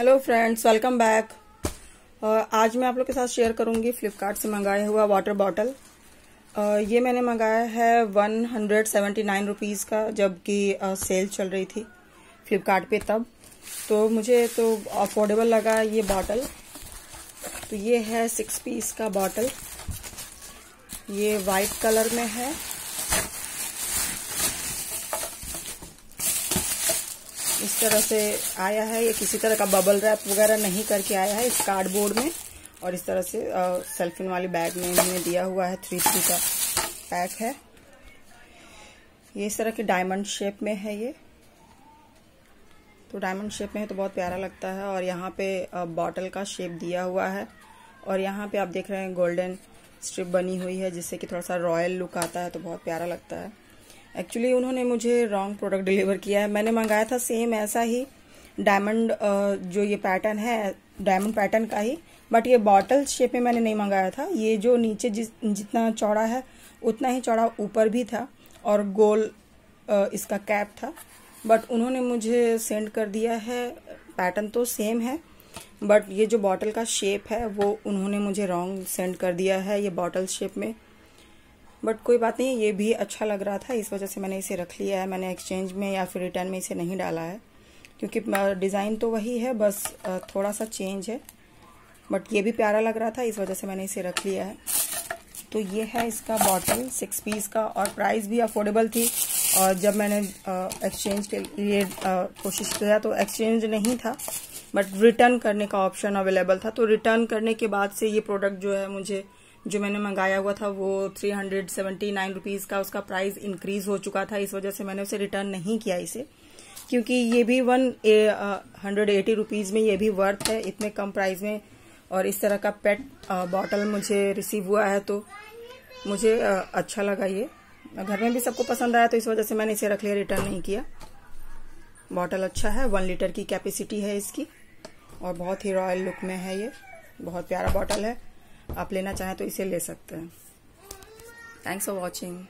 Hello friends welcome back आज मैं आप लोग के साथ शेयर करूँगी फ्लिपकार्ट से मंगाया हुआ वाटर बॉटल uh, ये मैंने मंगाया है one hundred seventy nine rupees का जबकि सेल uh, चल रही थी फ्लिपकार्ट पे तब. तो मुझे तो अफोर्डेबल लगा ये बॉटल तो ये है सिक्स पीस का बॉटल ये वाइट कलर में है. इस तरह से आया है, ये किसी तरह का बबल रैप वगैरह नहीं करके आया है इस कार्डबोर्ड में। और इस तरह से सेल्फिन वाली बैग में इन्होंने दिया हुआ है थ्री थ्री का पैक है। ये इस तरह के डायमंड शेप में है ये। तो डायमंड शेप में है तो बहुत प्यारा लगता है और यहाँ पे बॉटल का शेप दिया हुआ है। और यहाँ पे आप देख रहे हैं गोल्डन स्ट्रिप बनी हुई है, जिससे कि थोड़ा सा रॉयल लुक आता है तो बहुत प्यारा लगता है। एक्चुअली उन्होंने मुझे रॉन्ग प्रोडक्ट डिलीवर किया है। मैंने मंगाया था सेम ऐसा ही डायमंड जो ये पैटर्न है डायमंड पैटर्न का ही। बट ये बॉटल शेप में मैंने नहीं मंगाया था। ये जो नीचे जिस, जितना चौड़ा है, उतना ही चौड़ा ऊपर भी था और गोल इसका कैप था। बट उन्होंने मुझे सेंड कर दिया है। पैटर्न तो सेम है बट ये जो बॉटल का शेप है, वो उन्होंने मुझे रॉन्ग सेंड कर दिया है ये बॉटल शेप में। बट कोई बात नहीं, ये भी अच्छा लग रहा था। इस वजह से मैंने इसे रख लिया है। मैंने एक्सचेंज में या फिर रिटर्न में इसे नहीं डाला है। क्योंकि डिज़ाइन तो वही है, बस थोड़ा सा चेंज है। बट ये भी प्यारा लग रहा था, इस वजह से मैंने इसे रख लिया है। तो ये है इसका बॉटल सिक्स पीस का, और प्राइस भी अफोर्डेबल थी। और जब मैंने एक्सचेंज के लिए कोशिश किया तो एक्सचेंज नहीं था। बट रिटर्न करने का ऑप्शन अवेलेबल था। तो रिटर्न करने के बाद से ये प्रोडक्ट जो है मुझे जो मैंने मंगाया हुआ था वो three hundred seventy nine rupees का उसका प्राइस इंक्रीज हो चुका था। इस वजह से मैंने उसे रिटर्न नहीं किया इसे, क्योंकि ये भी वन हंड्रेड एटी रुपीज़ में ये भी वर्थ है, इतने कम प्राइस में। और इस तरह का पेट बॉटल मुझे रिसीव हुआ है तो मुझे अच्छा लगा ये। घर में भी सबको पसंद आया तो इस वजह से मैंने इसे रख लिया रिटर्न नहीं किया। बॉटल अच्छा है वन लीटर की कैपेसिटी है इसकी। और बहुत ही रॉयल लुक में है ये। बहुत प्यारा बॉटल है। आप लेना चाहें तो इसे ले सकते हैं। Thanks for watching